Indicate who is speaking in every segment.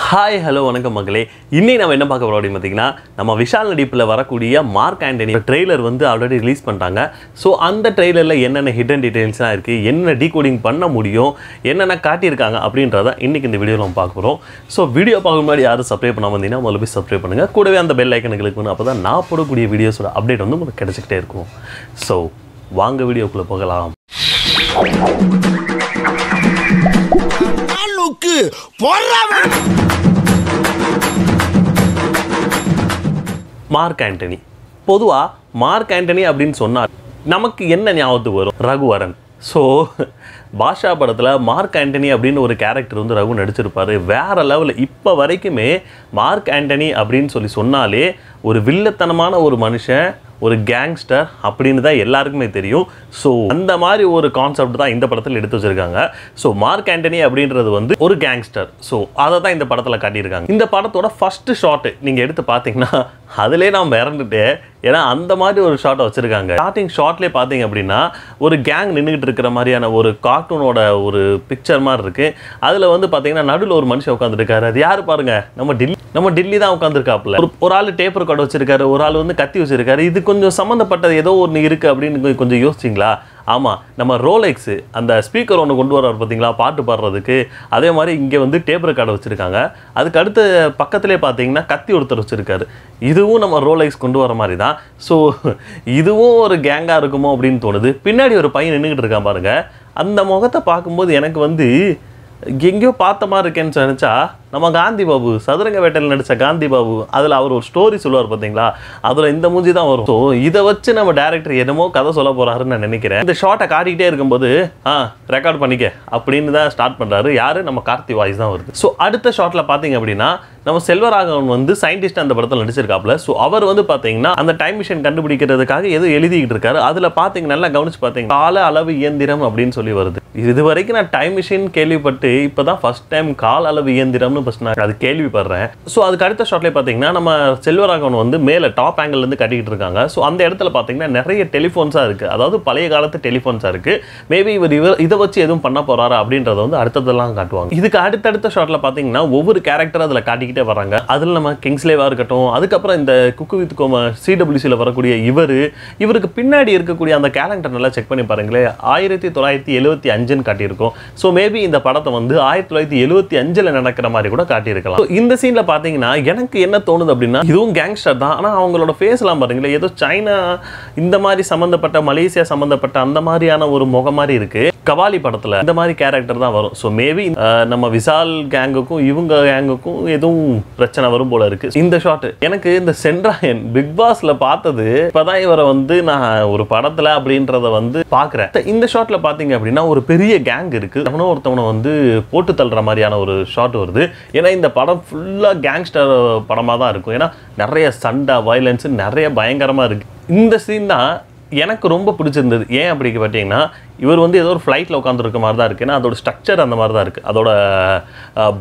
Speaker 1: Hi hello வணக்கம் மக்களே இன்னைக்கு நம்ம என்ன பார்க்க போகிறோம் அப்படின்னு பார்த்தீங்கன்னா நம்ம விஷால் நடிப்பில் வரக்கூடிய மார்க் ஆண்டனி ட்ரெய்லர் வந்து ஆல்ரெடி ரிலீஸ் பண்ணிட்டாங்க. ஸோ அந்த ட்ரெய்லரில் என்னென்ன ஹிடன் டீட்டெயில்ஸ்லாம் இருக்குது என்ன டீகோடிங் பண்ண முடியும் என்னென்ன காட்டியிருக்காங்க அப்படின்றத இன்றைக்கி இந்த வீடியோவில் நம்ம பார்க்க போகிறோம் ஸோ வீடியோ பார்க்க முன்னாடி யாரும் சப்ஸ்கிரைப் பண்ணாமல் இருந்தீங்கன்னா முதல்ல போய் சப்ஸ்கிரைப் பண்ணுங்கள் கூடவே அந்த பெல் ஐக்கனை கிளிக் அப்போ தான் நான் போடக்கூடிய வீடியோஸோட அப்டேட் வந்து உங்களுக்கு கிடச்சிக்கிட்டே இருக்கும். ஸோ வாங்க வீடியோக்குள்ளே போகலாம்.
Speaker 2: லுக்கு பொறாம
Speaker 1: மார்க் ஆண்டனி. பொதுவாக மார்க் ஆண்டனி அப்படின்னு சொன்னார் நமக்கு என்ன ஞாபகத்துக்கு வரும்? ரகுவரன். ஸோ பாஷா படத்தில் மார்க் ஆண்டனி அப்படின்னு ஒரு கேரக்டர் வந்து ரகு நடிச்சிருப்பார். வேறு லெவலில் இப்போ வரைக்குமே மார்க் ஆண்டனி அப்படின்னு சொல்லி சொன்னாலே ஒரு வில்லத்தனமான ஒரு மனுஷன் ஒரு கேங்ஸ்டர் அப்படின்னு தான் எல்லாருக்குமே தெரியும். ஸோ அந்த மாதிரி ஒரு கான்செப்ட் தான் இந்த படத்தில் எடுத்து வச்சிருக்காங்க. ஸோ மார்க் ஆண்டனி அப்படின்றது வந்து ஒரு கேங்ஸ்டர் ஸோ அதை தான் இந்த படத்தில் காட்டியிருக்காங்க. இந்த படத்தோட ஃபர்ஸ்ட் ஷாட் நீங்கள் எடுத்து பார்த்தீங்கன்னா அதிலே நான் இறந்துட்டேன் ஏன்னா அந்த மாதிரி ஒரு ஷாட்டை வச்சுருக்காங்க. ஸ்டார்டிங் ஷாட்லேயே பார்த்தீங்க அப்படின்னா ஒரு கேங் நின்றுக்கிட்டு இருக்கிற மாதிரியான ஒரு கார்ட்டூனோட ஒரு பிக்சர் மாதிரி இருக்குது அதில் வந்து பார்த்தீங்கன்னா நடுவில் ஒரு மனுஷன் உட்காந்துருக்காரு அது யார் பாருங்க? நம்ம டில்லி நம்ம டில்லி தான் உட்காந்துருக்காப்புல ஒரு ஒரு ஆள் டேப்பர் கடை வச்சிருக்காரு. ஒரு ஆள் வந்து கத்தி வச்சிருக்காரு. இதுக்கு கொஞ்சம் சம்மந்தப்பட்டது ஏதோ ஒன்று இருக்குது அப்படின்னு கொஞ்சம் யோசிச்சிங்களா? ஆமாம் நம்ம ரோலெக்ஸு அந்த ஸ்பீக்கர் ஒன்று கொண்டு வர்றார் பார்த்தீங்களா பாட்டு பாடுறதுக்கு. அதே மாதிரி இங்கே வந்து டேப் ரெக்கார்டை வச்சுருக்காங்க. அதுக்கு அடுத்த பக்கத்திலே பார்த்தீங்கன்னா கத்தி ஒருத்தர் வச்சுருக்காரு. இதுவும் நம்ம ரோலெக்ஸ் கொண்டு வர மாதிரி தான். ஸோ இதுவும் ஒரு கேங்காக இருக்குமோ அப்படின்னு தோணுது. பின்னாடி ஒரு பையன் நின்றுக்கிட்டு இருக்கான் பாருங்கள் அந்த முகத்தை பார்க்கும்போது எனக்கு வந்து எங்கேயோ பார்த்த மாதிரி இருக்கேன்னு நினச்சா நம்ம காந்தி பாபு சதுரங்க வேட்டையில் நடித்த காந்தி பாபு அதில் அவர் ஒரு ஸ்டோரி சொல்லுவார் பார்த்தீங்களா அதில் இந்த மூஞ்சி தான் வரும். ஸோ இதை வச்சு நம்ம டேரக்டர் என்னமோ கதை சொல்ல போகிறாருன்னு நான் நினைக்கிறேன். இந்த ஷார்ட்டை காட்டிக்கிட்டே இருக்கும்போது ஆ ரெக்கார்ட் பண்ணிக்க அப்படின்னு தான் ஸ்டார்ட் பண்ணுறாரு யார்? நம்ம கார்த்தி வாய்ஸ் தான் வருது. ஸோ அடுத்த ஷார்ட்டில் பார்த்தீங்க அப்படின்னா நம்ம செல்வராகவன் வந்து சயின்டிஸ்ட் அந்த படத்தில் நடிச்சிருக்காப்புல. ஸோ அவர் வந்து பார்த்தீங்கன்னா அந்த டைம் மிஷின் கண்டுபிடிக்கிறதுக்காக ஏதோ எழுதிக்கிட்டு இருக்காரு. அதில் பார்த்தீங்க நல்லா கவனிச்சு பார்த்தீங்க கால அளவு இயந்திரம் அப்படின்னு சொல்லி வருது. இது வரைக்கும் நான் டைம் மிஷின் கேள்விப்பட்டு இப்போ தான் ஃபர்ஸ்ட் டைம் கால் அளவு இயந்திரம்னு ஃபஸ்ட் நான் அது கேள்விப்படுறேன். ஸோ அதுக்கு அடுத்த ஷாட்லேயே பார்த்தீங்கன்னா நம்ம செல்வராகவன் வந்து மேலே டாப் ஆங்கிள்லேருந்து கட்டிக்கிட்டு இருக்காங்க. ஸோ அந்த இடத்துல பார்த்தீங்கன்னா நிறைய டெலிஃபோன்ஸாக இருக்குது அதாவது பழைய காலத்து டெலிஃபோன்ஸாக இருக்குது மேபி இவர் இவர் இதை வச்சு எதுவும் பண்ண போகிறாரா அப்படின்றத வந்து அடுத்ததெல்லாம் காட்டுவாங்க. இதுக்கு அடுத்தடுத்த ஷாட்டில் பார்த்தீங்கன்னா ஒவ்வொரு கேரக்டர் அதில் காட்டிக்கிட்டே வராங்க அதில் நம்ம கிங்ஸ்லேவாக இருக்கட்டும் அதுக்கப்புறம் இந்த குக்கு வித் கோம சிடபிள்யூசியில் வரக்கூடிய இவர் இவருக்கு பின்னாடி இருக்கக்கூடிய அந்த கேலண்டர் நல்லா செக் பண்ணி பாருங்களேன். ஆயிரத்தி தொள்ளாயிரத்தி எழுபத்தி அஞ்சுன்னு காட்டியிருக்கோம். ஸோ மேபி இந்த படத்தை வந்து ஆயிரத்தி தொள்ளாயிரத்தி எழுபத்தி அஞ்சில் நடக்கிற மாதிரி கூட காட்டியிருக்கலாம். இந்த சீனில் பார்த்தீங்கன்னா எனக்கு என்ன தோணுது அப்படின்னா இதுவும் கேங்ஸ்டர் தான். ஆனால் அவங்களோட ஃபேஸ்லாம் பாருங்களேன் ஏதோ சைனா இந்த மாதிரி சம்மந்தப்பட்ட மலேசியா சம்மந்தப்பட்ட அந்த மாதிரியான ஒரு முகம் மாதிரி இருக்கு. கபாலி படத்தில் இந்த மாதிரி கேரக்டர் தான் வரும். ஸோ மேபி நம்ம விசால் கேங்குக்கும் இவங்க கேங்குக்கும் எதுவும் பிரச்சனை வரும் போல இருக்கு. இந்த ஷாட் எனக்கு இந்த சென்ட்ராயன் பிக் பாஸ்ல பார்த்தது இப்பதான் இவரை வந்து நான் ஒரு படத்துல அப்படின்றத வந்து பார்க்குறேன் இந்த ஷாட்ல பார்த்தீங்க அப்படின்னா ஒரு பெரிய கேங் இருக்கு. அவனும் ஒருத்தவனை வந்து போட்டு தள்ளுற மாதிரியான ஒரு ஷாட் வருது. ஏன்னா இந்த படம் ஃபுல்லாக கேங்ஸ்டர் படமாக தான் இருக்கும். ஏன்னா நிறைய சண்டை வயலன்ஸ் நிறைய பயங்கரமாக இருக்கு. இந்த சீன் தான் எனக்கு ரொம்ப பிடிச்சிருந்தது. ஏன் அப்படி பார்த்தீங்கன்னா இவர் வந்து ஏதோ ஒரு ஃப்ளைட்டில் உட்காந்துருக்க மாதிரி தான் இருக்குது ஏன்னா அதோட ஸ்ட்ரக்சர் அந்த மாதிரி தான் இருக்குது அதோட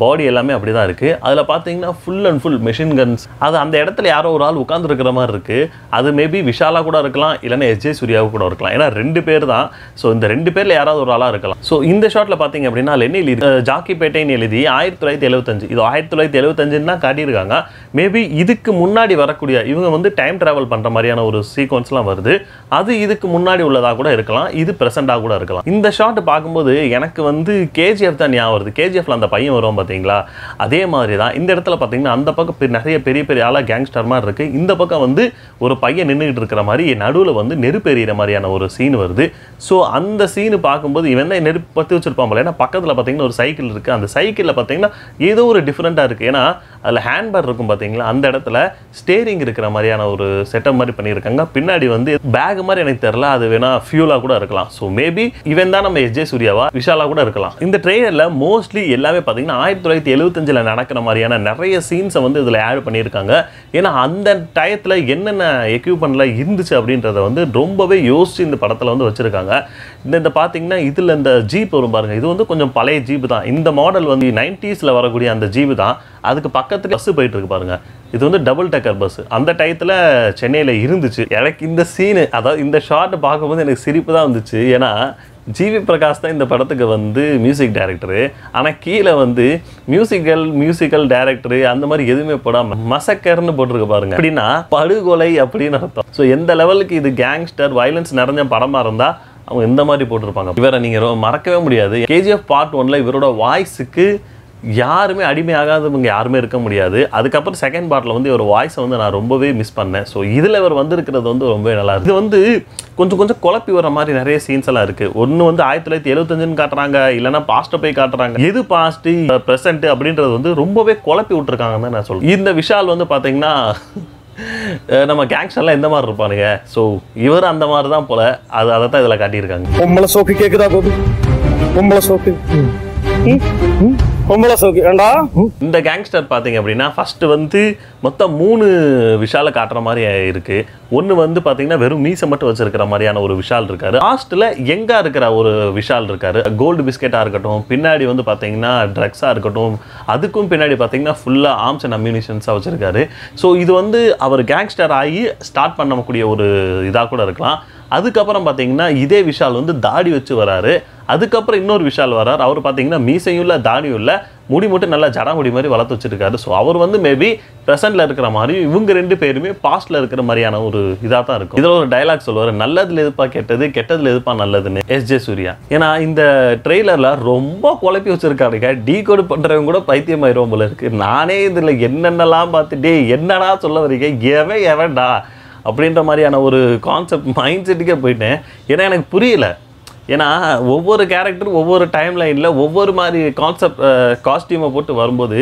Speaker 1: பாடி எல்லாமே அப்படி தான் இருக்குது அதில் பார்த்தீங்கன்னா full and full machine guns அது அந்த இடத்துல யாரோ ஒரு ஆள் உட்காந்துருக்கிற மாதிரி இருக்குது அது மேபி விஷாலாக கூட இருக்கலாம் இல்லைன்னா எஸ்ஜே சூர்யாவு கூட இருக்கலாம். ஏன்னா ரெண்டு பேர் தான். ஸோ இந்த ரெண்டு பேரில் யாராவது ஒரு ஆளாக இருக்கலாம். ஸோ இந்த ஷாட்டில் பார்த்தீங்க அப்படின்னா அதில் என்ன எழுதி அஹ், ஜாக்கிப்பேட்டைன்னு எழுதி ஆயிரத்தி தொள்ளாயிரத்தி எழுபத்தஞ்சு இது ஆயிரத்தி தொள்ளாயிரத்தி எழுபத்தஞ்சுன்னு தான் காட்டியிருக்காங்க. மேபி இதுக்கு முன்னாடி வரக்கூடிய இவங்க வந்து டைம் ட்ராவல் பண்ணுற மாதிரியான ஒரு சீக்வன்ஸ்லாம் வருது. அது இதுக்கு முன்னாடி உள்ளதாக கூட இருக்கலாம். இது கூட இருக்கலாம். இந்த ஷாட் பார்க்கும்போது எனக்கு வந்து கேஜிஎஃப் தான் ஞாபகம் வருது. கேஜிஎஃப்ல அந்த பையன் வரும் பார்த்தீங்களா? அதே மாதிரி தான் இந்த இடத்துல பார்த்தீங்கன்னா அந்த பக்கம் பெ- நிறைய பெரிய பெரிய ஆளாக கேங்ஸ்டர் மாதிரி இருக்கு. இந்த பக்கம் வந்து ஒரு பையன் நின்றுக்கிட்டு இருக்கிற மாதிரி நடுவில் வந்து நெருப்பு எறிகிற மாதிரியான ஒரு சீன் வருது. ஸோ அந்த சீனு பார்க்கும்போது இவன் தான் நெருப்பு பற்றி வச்சிருப்பான் போல ஏன்னா பக்கத்தில் பார்த்தீங்கன்னா ஒரு சைக்கிள் இருக்குது அந்த சைக்கிளில் பார்த்தீங்கன்னா ஏதோ ஒரு டிஃப்ரெண்ட்டாக இருக்குது ஏன்னா அதில் ஹேண்ட்பேர் இருக்கும் பார்த்தீங்களா? அந்த இடத்துல ஸ்டேரிங் இருக்கிற மாதிரியான ஒரு செட்டப் மாதிரி பண்ணியிருக்காங்க. பின்னாடி வந்து பேக் மாதிரி எனக்கு தெரில அது வேணால் ஃபியூலாக கூட இருக்கலாம். ஸோ மேபி இவன் தான் நம்ம எஸ்ஜே சூர்யாவா? விஷாலா கூட இருக்கலாம். இந்த ட்ரெய்லரில் மோஸ்ட்லி எல்லாமே பார்த்தீங்கன்னா ஆயிரத்தி தொள்ளாயிரத்தி எழுபத்தஞ்சில் நடக்கிற மாதிரியான நிறைய சீன்ஸை வந்து இதில் ஆட் பண்ணியிருக்காங்க. ஏன்னா அந்த டயத்தில் என்னென்ன எக்யூப்மெண்ட்ல இருந்துச்சு அப்படின்றத வந்து ரொம்பவே யோசிச்சு இந்த படத்தில் வந்து வச்சுருக்காங்க. இந்த இந்த பார்த்தீங்கன்னா இதில் இந்த ஜீப் வரும் பாருங்க. இது வந்து கொஞ்சம் பழைய ஜீப் தான். இந்த மாடல் வந்து நைன்டிஸில் வரக்கூடிய அந்த ஜீப் தான். அதுக்கு பக்கத்துக்கு பஸ்ஸு போயிட்டு இருக்கு பாருங்க. இது வந்து டபுள் டக்கர் பஸ் அந்த டயத்தில் சென்னையில் இருந்துச்சு. எனக்கு இந்த சீனு அதாவது இந்த ஷார்ட் பார்க்கும்போது எனக்கு சிரிப்பு தான் வந்துச்சு. ஏன்னா ஜிவி பிரகாஷ் தான் இந்த படத்துக்கு வந்து மியூசிக் டைரக்டரு ஆனால் கீழே வந்து மியூசிக்கல் மியூசிக்கல் டைரக்டரு அந்த மாதிரி எதுவுமே போடாமல் மசக்கர்னு போட்டிருக்க பாருங்க. அப்படின்னா படுகொலை அப்படின்னு அர்த்தம். ஸோ எந்த லெவலுக்கு இது கேங்ஸ்டர் வயலன்ஸ் நிறைஞ்ச படமாக இருந்தால் அவங்க இந்த மாதிரி போட்டிருப்பாங்க? இவரை நீங்கள் மறக்கவே முடியாது. கேஜிஎஃப் பார்ட் ஒன்ல இவரோட வாய்ஸுக்கு யாருமே அடிமையாகாதவங்க யாருமே இருக்க முடியாது. அதுக்கப்புறம் செகண்ட் பார்ட்டில் வந்து இவர் வாய்ஸை வந்து நான் ரொம்பவே மிஸ் பண்ணேன். ஸோ இதில் இவர் வந்திருக்கிறது வந்து ரொம்பவே நல்லா இருக்கு. இது வந்து கொஞ்சம் கொஞ்சம் குழப்பி வர மாதிரி நிறைய சீன்ஸ் எல்லாம் இருக்கு. ஒன்று வந்து ஆயிரத்தி தொள்ளாயிரத்தி எழுபத்தஞ்சுன்னு காட்டுறாங்க இல்லைன்னா பாஸ்ட்டை போய் காட்டுறாங்க. எது பாஸ்ட் ப்ரெசென்ட் அப்படின்றது வந்து ரொம்பவே குழப்பி விட்டுருக்காங்கன்னு தான் நான் சொல்றேன். இந்த விஷால் வந்து பார்த்தீங்கன்னா நம்ம கேங்ஸ்டர்லாம் எந்த மாதிரி இருப்பானுங்க? ஸோ இவர் அந்த மாதிரி தான் போல. அது அதை தான் இதில் காட்டியிருக்காங்க.
Speaker 3: பொம்பளை சோக்கு கேக்குதா கோபி? பொம்பளை சோக்கு. பொம்பளை சோக்கு. ஏண்டா?
Speaker 1: இந்த கேங்ஸ்டர் பார்த்தீங்க அப்படின்னா ஃபர்ஸ்ட் வந்து மொத்தம் மூணு விஷாலை காட்டுற மாதிரி இருக்கு. ஒன்று வந்து பார்த்தீங்கன்னா வெறும் மீசை மட்டும் வச்சிருக்கிற மாதிரியான ஒரு விஷால் இருக்காரு. லாஸ்ட்டில் எங்கே இருக்கிற ஒரு விஷால் இருக்காரு. கோல்டு பிஸ்கெட்டாக இருக்கட்டும் பின்னாடி வந்து பார்த்தீங்கன்னா ட்ரக்ஸாக இருக்கட்டும் அதுக்கும் பின்னாடி பார்த்தீங்கன்னா ஃபுல்லாக ஆர்ம்ஸ் அண்ட் அம்யூனிஷன்ஸாக வச்சிருக்காரு. ஸோ இது வந்து அவர் கேங்ஸ்டர் ஆகி ஸ்டார்ட் பண்ணக்கூடிய ஒரு இதாக கூட இருக்கலாம். அதுக்கப்புறம் பார்த்தீங்கன்னா இதே விஷால் வந்து தாடி வச்சு வராரு. அதுக்கப்புறம் இன்னொரு விஷால் வரார். அவர் பார்த்தீங்கன்னா மீசையும் இல்லை தாடியும் இல்லை முடி மட்டும் நல்லா ஜடாமுடி மாதிரி வளர்த்து வச்சுருக்காரு. ஸோ அவர் வந்து மேபி ப்ரெசென்ட்டில் இருக்கிற மாதிரியும் இவங்க ரெண்டு பேருமே பாஸ்ட்டில் இருக்கிற மாதிரியான ஒரு இதாக தான் இருக்கும். இதில் ஒரு டைலாக் சொல்லுவார் நல்லதில் எதுப்பா கெட்டது கெட்டதில் எதுப்பா நல்லதுன்னு? எஸ் ஜே சூர்யா ஏன்னா இந்த ட்ரெய்லரில் ரொம்ப குழப்பி வச்சுருக்காருங்க டீ கோடு பண்ணுறவங்க கூட பைத்தியம் ஆயிரும் போல இருக்குது நானே இதில் என்னென்னலாம் பார்த்து டே என்னடா சொல்ல வரீங்க எவன் எவன்டா? அப்படின்ற மாதிரியான ஒரு கான்செப்ட் மைண்ட் செட்டுக்கே போயிட்டேன். ஏன்னா எனக்கு புரியல. ஏன்னா ஒவ்வொரு கேரக்டரும் ஒவ்வொரு டைம் லைனில் ஒவ்வொரு மாதிரி கான்செப்ட் காஸ்டியூமை போட்டு வரும்போது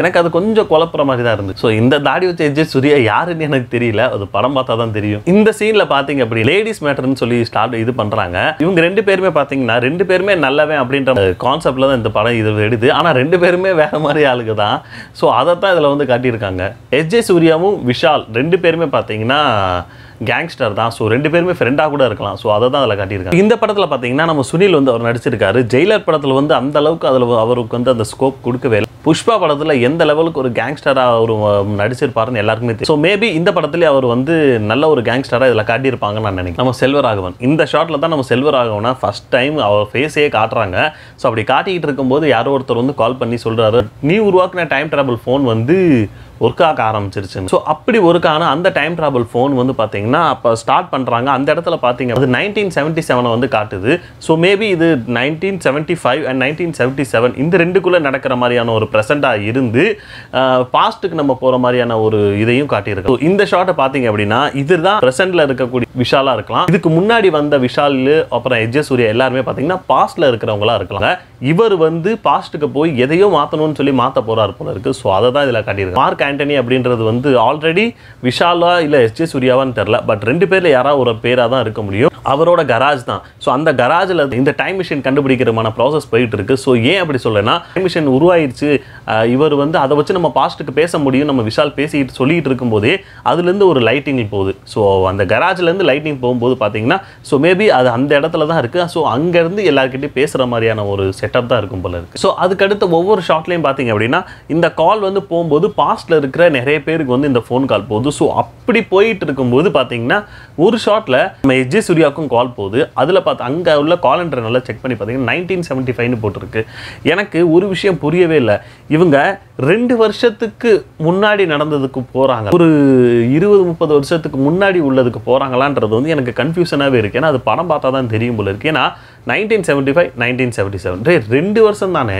Speaker 1: எனக்கு அது கொஞ்சம் குழப்புற மாதிரி தான் இருந்துச்சு. ஸோ இந்த தாடி வச்ச எஜ்ஜே சூர்யா யாருன்னு எனக்கு தெரியல. அது படம் பார்த்தா தான் தெரியும். இந்த சீனில் பார்த்தீங்க அப்படி லேடிஸ் மேட்டர்னு சொல்லி ஸ்டார்ட் இது பண்ணுறாங்க இவங்க ரெண்டு பேருமே பார்த்தீங்கன்னா ரெண்டு பேருமே நல்லவன் அப்படின்ற கான்செப்டில் தான் இந்த படம் இது எடுது. ஆனால் ரெண்டு பேருமே வேறு மாதிரி ஆளுக்கு தான். ஸோ அதை தான் இதில் வந்து காட்டியிருக்காங்க. எஸ்ஜே சூர்யாவும் விஷால் ரெண்டு பேருமே பார்த்தீங்கன்னா கேங்ஸ்டர் தான். ஸோ ரெண்டு பேருமே ஃப்ரெண்டாக கூட இருக்கலாம். ஸோ அதை தான் அதில் காட்டியிருக்காங்க. இந்த படத்தில் பார்த்தீங்கன்னா நம்ம சுனில் வந்து அவர் நடிச்சிருக்காரு. ஜெயிலர் படத்தில் வந்து அந்த அளவுக்கு அதில் அவருக்கு வந்து அந்த ஸ்கோப் கொடுக்கவே இல்லை. புஷ்பா படத்தில் எந்த லெவலுக்கு ஒரு கேங்ஸ்டராக அவர் நடிச்சிருப்பாருன்னு எல்லாருக்குமே தெரியும். ஸோ மேபி இந்த படத்துலேயே அவர் வந்து நல்ல ஒரு கேங்ஸ்டராக இதில் காட்டியிருப்பாங்கன்னு நான் நினைக்கிறேன். நம்ம செல்வராகவன். இந்த ஷாட்டில் தான் நம்ம செல்வராகவனை ஃபஸ்ட் டைம் அவர் ஃபேஸே காட்டுறாங்க. ஸோ அப்படி காட்டிக்கிட்டு இருக்கும்போது யாரோ ஒருத்தர் வந்து கால் பண்ணி சொல்கிறாரு நீ உருவாக்குன டைம் ட்ராவல் ஃபோன் வந்து ஒர்க் ஆக ஆரம்பிச்சிருச்சு ஸோ அப்படி ஒர்க் ஆன அந்த டைம் ட்ராவல் ஃபோன் வந்து பார்த்தீங்கன்னா அப்போ ஸ்டார்ட் பண்ணுறாங்க அந்த இடத்துல பார்த்தீங்க அது நைன்டீன் செவன்ட்டி செவனை வந்து காட்டுது. ஸோ மேபி இது nineteen seventy five and nineteen seventy seven இந்த ரெண்டுக்குள்ளே நடக்கிற மாதிரியான ஒரு ப்ரெசென்ட்டாக இருந்து பாஸ்ட்டுக்கு நம்ம போகிற மாதிரியான ஒரு இதையும் காட்டியிருக்கு. இந்த ஷாட்டை பார்த்தீங்க அப்படின்னா இதுதான் ப்ரெசென்ட்டில் இருக்கக்கூடிய விஷாலாக இருக்கலாம். இதுக்கு முன்னாடி வந்த விஷால் அப்புறம் எஜ்ஜே சூர்யா எல்லாருமே பார்த்தீங்கன்னா பாஸ்ட்டில் இருக்கிறவங்களா இருக்கலாம். இவர் வந்து பாஸ்ட்டுக்கு போய் எதையோ மாற்றணும்னு சொல்லி மாற்ற போகிறார் போல இருக்குது ஸோ அதை தான் இதில் காட்டியிருக்கு. மார்க் ஆண்டனி அப்படின்றது வந்து ஆல்ரெடி விஷாலா இல்லை எஸ்ஜே சூர்யாவான்னு தெரில பட் ரெண்டு பேரில் யாராவது ஒரு பேராக தான் இருக்க முடியும். அவரோட கராஜ் தான். ஸோ அந்த கராஜில் இந்த டைம் மிஷின் கண்டுபிடிக்கிறமான ப்ராசஸ் போயிட்டு இருக்கு. ஸோ ஏன் அப்படி சொல்லேன்னா டைம் மிஷின் உருவாயிருச்சு. இவர் வந்து அதை வச்சு நம்ம பாஸ்ட்டுக்கு பேச முடியும். நம்ம விஷால் பேசிட்டு சொல்லிட்டு இருக்கும்போதே அதுலேருந்து ஒரு லைட்டிங் போகுது. ஸோ அந்த கராஜ்லேருந்து லைட்டிங் போகும்போது பார்த்தீங்கன்னா ஸோ மேபி அது அந்த இடத்துல தான் இருக்குது ஸோ அங்கேருந்து எல்லாருக்கிட்டையும் பேசுகிற மாதிரியான ஒரு செட்டப் தான் இருக்கும் போல இருக்குது ஸோ அதுக்கடுத்து ஒவ்வொரு ஷாட்லையும் பார்த்தீங்க அப்படின்னா இந்த கால் வந்து போகும்போது பாஸ்ட் பாஸ்ட்டில் இருக்கிற நிறைய பேருக்கு வந்து இந்த ஃபோன் கால் போகுது. ஸோ அப்படி போயிட்டு இருக்கும்போது பார்த்தீங்கன்னா ஒரு ஷாட்டில் நம்ம எஜ்ஜே சூர்யாவுக்கும் கால் போகுது. அதில் பார்த்து அங்கே உள்ள காலண்டர் நல்லா செக் பண்ணி பார்த்தீங்கன்னா நைன்டீன் செவன்ட்டி ஃபைவ்னு போட்டிருக்கு. எனக்கு ஒரு விஷயம் புரியவே இல்லை. இவங்க ரெண்டு வருஷத்துக்கு முன்னாடி நடந்ததுக்கு போகிறாங்க ஒரு இருபது முப்பது வருஷத்துக்கு முன்னாடி உள்ளதுக்கு போகிறாங்களான்றது வந்து எனக்கு கன்ஃபியூஷனாகவே இருக்குது ஏன்னா அது படம் பார்த்தா தான் தெரியும் போல இருக்குது ஏன்னா nineteen seventy five nineteen seventy seven ரே ரெண்டு வருஷம் தானே?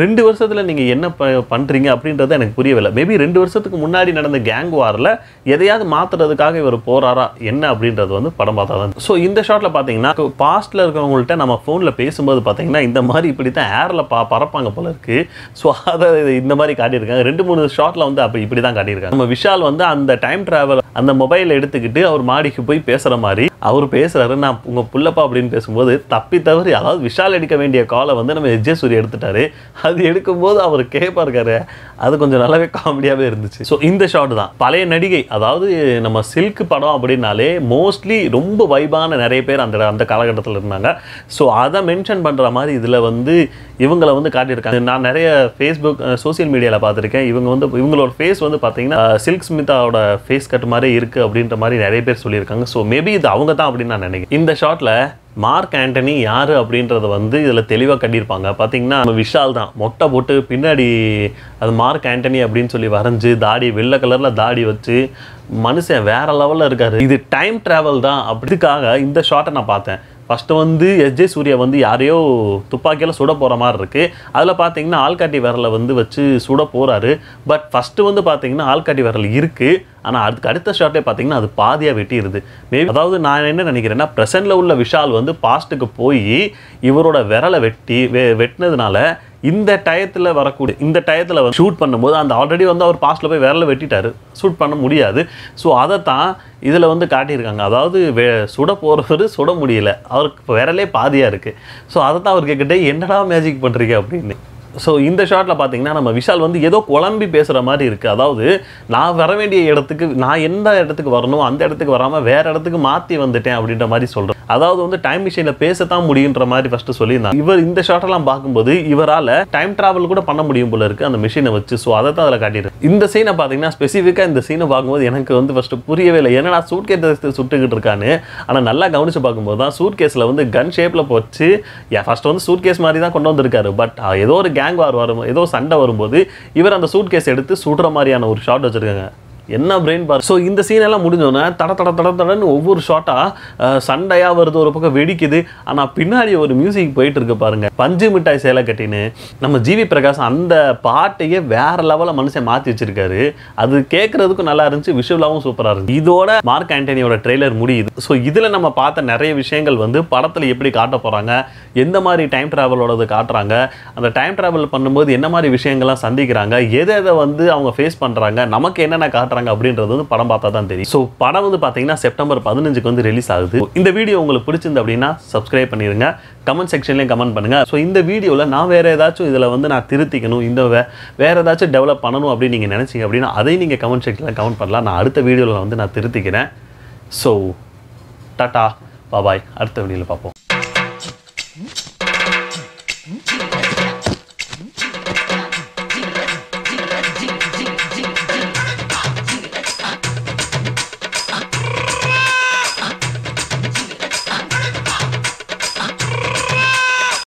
Speaker 1: ரெண்டு வருஷத்தில் நீங்கள் என்ன ப பண்ணுறீங்க அப்படின்றது எனக்கு புரியவில்லை. மேபி ரெண்டு வருஷத்துக்கு முன்னாடி நடந்த கேங் வாரில் எதையாவது மாற்றுறதுக்காக இவர் போகிறாரா என்ன அப்படின்றது வந்து படம் பார்த்தா தான் ஸோ இந்த ஷாட்டில் பார்த்தீங்கன்னா பாஸ்ட்டில் இருக்கிறவங்கள்ட்ட நம்ம ஃபோனில் பேசும்போது பார்த்தீங்கன்னா இந்த மாதிரி இப்படி தான் ஏரில் பா பறப்பாங்க போல இருக்கு. ஸோ அதை இந்த மாதிரி காட்டியிருக்காங்க. ரெண்டு மூணு ஷாட்டில் வந்து அப்படி இப்படி தான் காட்டியிருக்காங்க. நம்ம விஷால் வந்து அந்த டைம் ட்ராவல் அந்த மொபைலை எடுத்துக்கிட்டு அவர் மாடிக்கு போய் பேசுகிற மாதிரி அவர் பேசுகிறாரு நான் உங்கள் புள்ளப்பா அப்படின்னு பேசும்போது தப்பி தவறி அதாவது விஷால் எடுக்க வேண்டிய காலை வந்து நம்ம எஜ்ஜே சூரி எடுத்துட்டாரு. அது எடுக்கும்போது அவர் கேப்பாக இருக்காரு. அது கொஞ்சம் நல்லாவே காமெடியாகவே இருந்துச்சு. ஸோ இந்த ஷாட் தான். பழைய நடிகை அதாவது நம்ம சில்க் படம் அப்படின்னாலே மோஸ்ட்லி ரொம்ப வைபான நிறைய பேர் அந்த அந்த காலகட்டத்தில் இருந்தாங்க. ஸோ அதை மென்ஷன் பண்ணுற மாதிரி இதில் வந்து இவங்களை வந்து காட்டியிருக்காங்க. நான் நிறைய ஃபேஸ்புக் சோஷியல் மீடியாவில் பார்த்துருக்கேன். இவங்க வந்து இவங்களோட ஃபேஸ் வந்து பார்த்தீங்கன்னா சில்க் ஸ்மிதாவோட ஃபேஸ் கட் மாதிரி இருக்குது அப்படின்ற மாதிரி நிறைய பேர் சொல்லியிருக்காங்க. ஸோ மேபி இது அவங்க தான் அப்படின்னு நான் நினைக்கிறேன். இந்த ஷாட்டில் மார்க் ஆண்டனி யார் அப்படின்றத வந்து இதில் தெளிவாக கட்டியிருப்பாங்க. பார்த்தீங்கன்னா நம்ம விஷால் தான். மொட்டை போட்டு பின்னாடி அது மார்க் ஆண்டனி அப்படின்னு சொல்லி வரைஞ்சு தாடி வெள்ளை கலரில் தாடி வச்சு மனுஷன் வேற லெவலில் இருக்காரு. இது டைம் ட்ராவல் தான். அப்படிக்காக இந்த ஷாட்டை நான் பார்த்தேன். ஃபஸ்ட்டு வந்து எஸ்ஜே சூர்யா வந்து யாரையோ துப்பாக்கியால் சுட போகிற மாதிரி இருக்குது அதில் பார்த்தீங்கன்னா ஆள்காட்டி விரலை வந்து வச்சு சுட போகிறாரு பட் ஃபஸ்ட்டு வந்து பார்த்தீங்கன்னா ஆள்காட்டி விரல் இருக்குது ஆனால் அதுக்கு அடுத்த ஷார்ட்டே பார்த்தீங்கன்னா அது பாதியாக வெட்டிடுது மேபி அதாவது நான் என்ன நினைக்கிறேன்னா ப்ரெசென்ட்டில் உள்ள விஷால் வந்து பாஸ்ட்டுக்கு போய் இவரோட விரலை வெட்டி வெ வெட்டினதுனால இந்த டயத்தில் வரக்கூடிய இந்த டயத்தில் வந்து ஷூட் பண்ணும்போது அந்த ஆல்ரெடி வந்து அவர் பாஸ்ட்டில் போய் விரல வெட்டிட்டார். ஷூட் பண்ண முடியாது. ஸோ அதை தான் இதில் வந்து காட்டியிருக்காங்க. அதாவது வே சுட போகிறவர் சுட முடியல. அவருக்கு இப்போ விரலே பாதியாக இருக்குது ஸோ அதை தான் அவர் கேட்கிட்டே என்னடா மேஜிக் பண்ணுறீங்க அப்படின்னு. ஸோ இந்த ஷாட்டில் பார்த்தீங்கன்னா நம்ம விஷால் வந்து ஏதோ குழம்பி பேசுகிற மாதிரி இருக்குது அதாவது நான் வர வேண்டிய இடத்துக்கு நான் எந்த இடத்துக்கு வரணும் அந்த இடத்துக்கு வராமல் வேறு இடத்துக்கு மாற்றி வந்துட்டேன் அப்படின்ற மாதிரி சொல்கிறேன் அதாவது வந்து டைம் மிஷினில் பேசத்தான் முடியுன்ற மாதிரி ஃபஸ்ட்டு சொல்லியிருந்தாங்க. இவர் இந்த ஷாட்டெல்லாம் பார்க்கும்போது இவரால் டைம் ட்ராவல் கூட பண்ண முடியும் போல இருக்குது அந்த மிஷினை வச்சு. ஸோ அதை தான் அதில் காட்டியிருக்கு. இந்த சீனை பார்த்தீங்கன்னா ஸ்பெசிஃபிக்காக இந்த சீனை பார்க்கும்போது எனக்கு வந்து ஃபஸ்ட்டு புரியவே இல்லை. ஏன்னா சூட் கேஸ் சுட்டுக்கிட்டு இருக்கான்னு. ஆனால் நல்லா கவனித்து பார்க்கும்போது தான் சூட் கேஸில் வந்து கன் ஷேப்பில் போச்சு. ஃபஸ்ட்டு வந்து சூட் கேஸ் மாதிரி தான் கொண்டு வந்திருக்காரு. பட் ஏதோ ஒரு கேங் வார் வரும் ஏதோ சண்டை வரும்போது இவர் அந்த சூட் கேஸ் எடுத்து சுடுற மாதிரியான ஒரு ஷாட் வச்சுருக்காங்க. என்ன பிரெயின் பார். ஸோ இந்த சீன் எல்லாம் முடிஞ்சோன்னே தட தட தட தடன்னு ஒவ்வொரு ஷாட்டாக சண்டையாக வருது ஒரு பக்கம் வெடிக்குது. ஆனால் பின்னாடி ஒரு மியூசிக் போயிட்டு இருக்கு பாருங்க. பஞ்சு மிட்டாய் சேலை கட்டின்னு நம்ம ஜிவி பிரகாஷ் அந்த பாட்டையே வேற லெவலில் மனுஷன் மாற்றி வச்சிருக்காரு. அது கேட்கறதுக்கும் நல்லா இருந்துச்சு விஷுவலாகவும் சூப்பராக இருந்துச்சு. இதோட மார்க் ஆண்டனியோட ட்ரெய்லர் முடியுது. ஸோ இதில் நம்ம பார்த்த நிறைய விஷயங்கள் வந்து படத்தில் எப்படி காட்ட போகிறாங்க எந்த மாதிரி டைம் ட்ராவலோடது காட்டுறாங்க அந்த டைம் ட்ராவல் பண்ணும்போது என்ன மாதிரி விஷயங்கள்லாம் சந்திக்கிறாங்க எதை எதை வந்து அவங்க ஃபேஸ் பண்ணுறாங்க நமக்கு என்னென்ன மாட்டுறாங்க அப்படின்றது வந்து படம் பார்த்தா தான் தெரியும். ஸோ படம் வந்து பார்த்தீங்கன்னா செப்டம்பர் பதினஞ்சுக்கு வந்து ரிலீஸ் ஆகுது. இந்த வீடியோ உங்களுக்கு பிடிச்சிருந்து அப்படின்னா சப்ஸ்கிரைப் பண்ணிடுங்க கமெண்ட் செக்ஷன்லேயும் கமெண்ட் பண்ணுங்க. ஸோ இந்த வீடியோவில் நான் வேறு ஏதாச்சும் இதில் வந்து நான் திருத்திக்கணும் இந்த வே வேறு ஏதாச்சும் டெவலப் பண்ணணும் அப்படின்னு நீங்கள் நினச்சிங்க அப்படின்னா அதையும் நீங்கள் கமெண்ட் செக்ஷனில் கமெண்ட் பண்ணலாம். நான் அடுத்த வீடியோவில் வந்து நான் திருத்திக்கிறேன். ஸோ டாட்டா பாபாய் அடுத்த வீடியோவில் பார்ப்போம்.